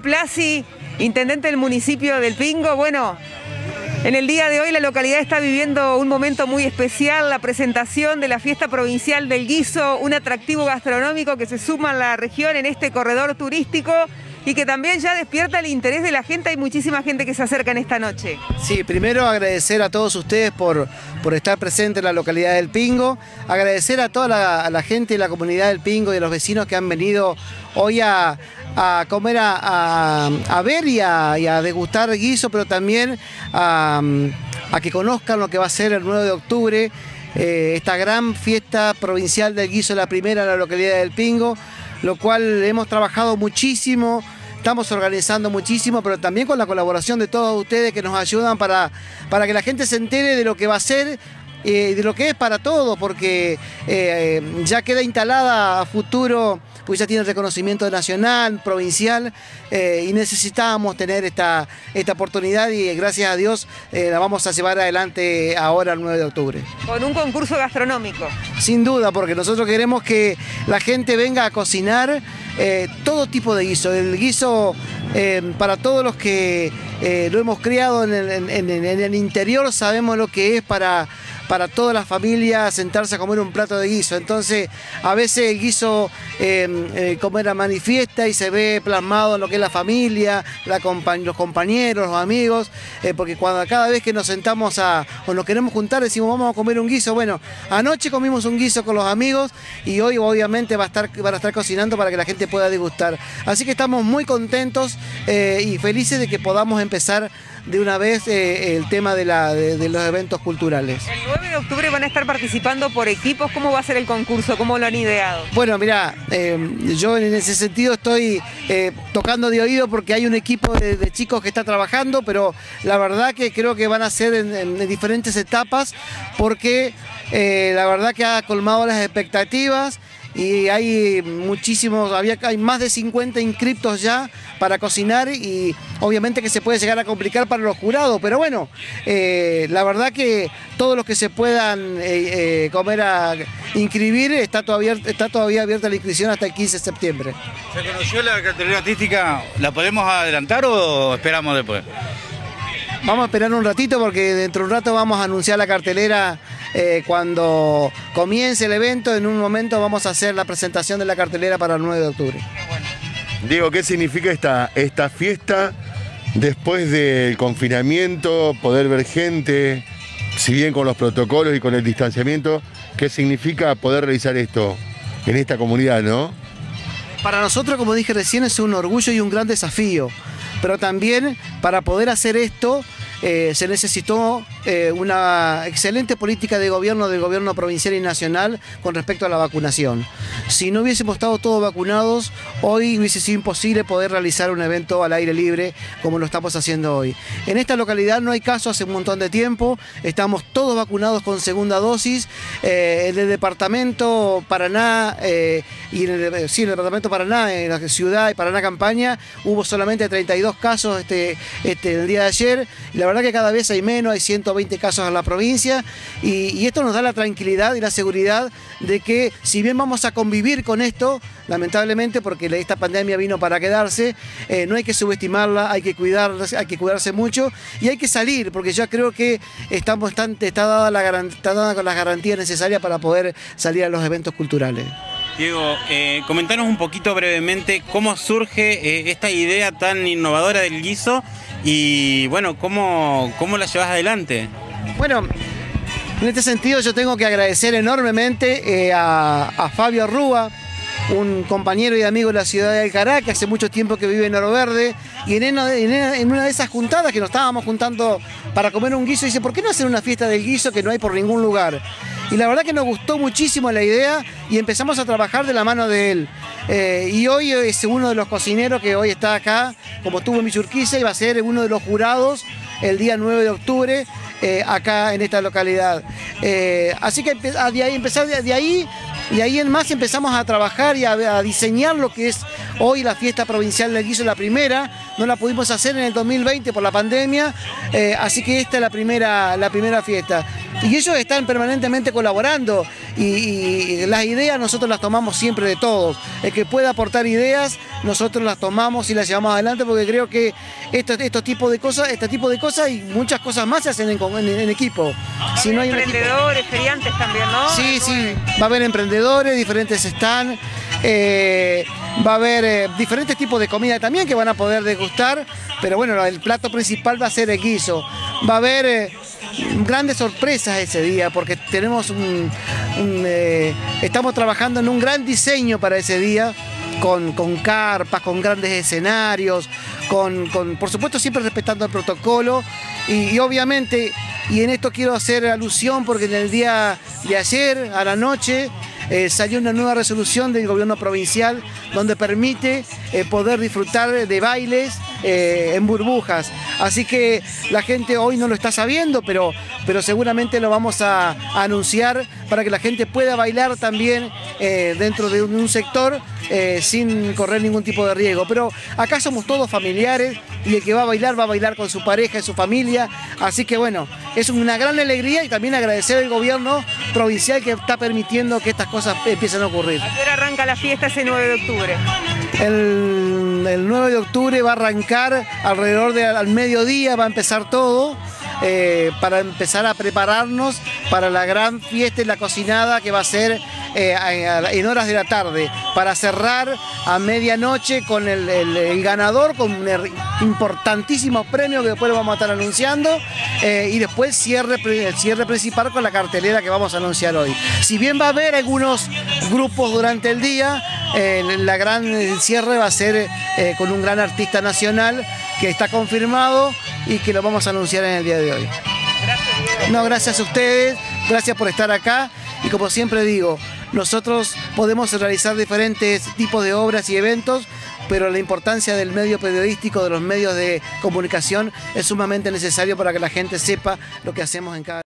Plasi, intendente del municipio del Pingo. Bueno, en el día de hoy la localidad está viviendo un momento muy especial, la presentación de la fiesta provincial del guiso, un atractivo gastronómico que se suma a la región en este corredor turístico y que también ya despierta el interés de la gente. Hay muchísima gente que se acerca en esta noche. Sí, primero agradecer a todos ustedes por, por estar presentes en la localidad del Pingo, agradecer a toda la, gente de la comunidad del Pingo y a los vecinos que han venido hoy a, comer, a, ver y a, degustar guiso, pero también a, que conozcan lo que va a ser el 9 de octubre, eh, esta gran fiesta provincial del guiso, la primera en la localidad del Pingo, lo cual hemos trabajado muchísimo, estamos organizando muchísimo, pero también con la colaboración de todos ustedes que nos ayudan para, para que la gente se entere de lo que va a ser eh, de lo que es para todos, porque eh, ya queda instalada a futuro, pues ya tiene reconocimiento nacional, provincial, eh, y necesitábamos tener esta, esta oportunidad y gracias a Dios la vamos a llevar adelante ahora el 9 de octubre. Con un concurso gastronómico. Sin duda, porque nosotros queremos que la gente venga a cocinar eh, todo tipo de guiso. El guiso eh, para todos los que eh, lo hemos criado en el interior sabemos lo que es para para toda la familia sentarse a comer un plato de guiso. Entonces, a veces el guiso em, eh, como era manifiesta y se ve plasmado en lo que es la familia, los compañeros, los amigos, eh, porque cuando cada vez que nos sentamos o nos queremos juntar decimos vamos a comer un guiso. Bueno, anoche comimos un guiso con los amigos y hoy obviamente va van a estar cocinando para que la gente pueda degustar. Así que estamos muy contentos eh, y felices de que podamos empezar de una vez eh, el tema de, los eventos culturales. El 9 de octubre van a estar participando por equipos. ¿Cómo va a ser el concurso? ¿Cómo lo han ideado? Bueno, mira, eh, yo en ese sentido estoy eh, tocando de oído porque hay un equipo de, chicos que está trabajando, pero la verdad que creo que van a ser en diferentes etapas porque la verdad que ha colmado las expectativas y hay muchísimos, había, hay más de 50 inscriptos ya para cocinar y obviamente que se puede llegar a complicar para los jurados, pero bueno, eh, la verdad que todos los que se puedan eh, eh, comer a inscribir, está todavía, está todavía abierta la inscripción hasta el 15 de septiembre. ¿Se conoció la cartelera artística? ¿La podemos adelantar o esperamos después? Vamos a esperar un ratito porque dentro de un rato vamos a anunciar la cartelera eh, cuando comience el evento. En un momento vamos a hacer la presentación de la cartelera para el 9 de octubre. Diego, ¿qué significa esta, esta fiesta después del confinamiento, poder ver gente, si bien con los protocolos y con el distanciamiento, qué significa poder realizar esto en esta comunidad, no? Para nosotros, como dije recién, es un orgullo y un gran desafío, pero también para poder hacer esto eh, se necesitó eh, una excelente política de gobierno del gobierno provincial y nacional con respecto a la vacunación. Si no hubiésemos estado todos vacunados, hoy hubiese sido imposible poder realizar un evento al aire libre como lo estamos haciendo hoy. En esta localidad no hay caso hace un montón de tiempo, estamos todos vacunados con segunda dosis. Eh, en el departamento Paraná y en el, sí, en el departamento Paraná, en la ciudad de Paraná Campaña, hubo solamente 32 casos este, este, el día de ayer. La verdad que cada vez hay menos, hay 120 casos en la provincia y, esto nos da la tranquilidad y la seguridad de que si bien vamos a convivir con esto, lamentablemente porque esta pandemia vino para quedarse, eh, no hay que subestimarla, hay que cuidarse, hay que cuidarse mucho y hay que salir porque ya creo que estamos bastante, está dada la está dada con las garantías necesarias para poder salir a los eventos culturales. Diego, eh, comentanos un poquito brevemente cómo surge eh, esta idea tan innovadora del guiso y bueno, ¿cómo, cómo la llevas adelante? Bueno, en este sentido yo tengo que agradecer enormemente eh, a, Fabio Rúa, un compañero y amigo de la ciudad de Alcará, que hace mucho tiempo que vive en Oro Verde, y en una, de esas juntadas que nos estábamos juntando para comer un guiso, dice, ¿por qué no hacer una fiesta del guiso que no hay por ningún lugar? Y la verdad que nos gustó muchísimo la idea y empezamos a trabajar de la mano de él. Eh, y hoy es uno de los cocineros que hoy está acá, como estuvo en Michurquiza, y va a ser uno de los jurados el día 9 de octubre eh, acá en esta localidad. Eh, así que de ahí, empezar de, ahí y ahí en más empezamos a trabajar y a, diseñar lo que es hoy la fiesta provincial del guiso, la primera. No la pudimos hacer en el 2020 por la pandemia, así que esta es la primera, la primera fiesta. Y ellos están permanentemente colaborando y, y las ideas nosotros las tomamos siempre de todos. El que pueda aportar ideas, nosotros las tomamos y las llevamos adelante porque creo que estos, estos tipos de cosas, este tipo de cosas y muchas cosas más se hacen en, en- en equipo. Si no hay equipo- Emprendedores, feriantes también, ¿no? Sí, sí, va a haber emprendedores, diferentes están, eh, va a haber eh, diferentes tipos de comida también que van a poder degustar, pero bueno, el plato principal va a ser el guiso. Va a haber eh, grandes sorpresas ese día porque tenemos un, eh, estamos trabajando en un gran diseño para ese día. Con, con carpas, con grandes escenarios, con, por supuesto siempre respetando el protocolo y, y obviamente, y en esto quiero hacer alusión porque en el día de ayer, a la noche, eh, salió una nueva resolución del gobierno provincial donde permite eh, poder disfrutar de bailes eh, en burbujas. Así que la gente hoy no lo está sabiendo, pero, pero seguramente lo vamos a, anunciar para que la gente pueda bailar también eh, dentro de un, un sector eh, sin correr ningún tipo de riesgo. Pero acá somos todos familiares y el que va a bailar va a bailar con su pareja y su familia. Así que bueno, es una gran alegría y también agradecer al gobierno provincial que está permitiendo que estas cosas empiecen a ocurrir. ¿A qué hora arranca la fiesta ese 9 de octubre? El, el 9 de octubre va a arrancar alrededor de al mediodía, va a empezar todo. eh, para empezar a prepararnos para la gran fiesta y la cocinada que va a ser eh, en horas de la tarde, para cerrar a medianoche con el, ganador, con un er- importantísimo premio que después lo vamos a estar anunciando, eh, y después cierre, el cierre principal con la cartelera que vamos a anunciar hoy. Si bien va a haber algunos grupos durante el día, eh, la gran cierre va a ser eh, con un gran artista nacional que está confirmado y que lo vamos a anunciar en el día de hoy. No, gracias a ustedes, gracias por estar acá y como siempre digo, nosotros podemos realizar diferentes tipos de obras y eventos, pero la importancia del medio periodístico, de los medios de comunicación, es sumamente necesario para que la gente sepa lo que hacemos en cada...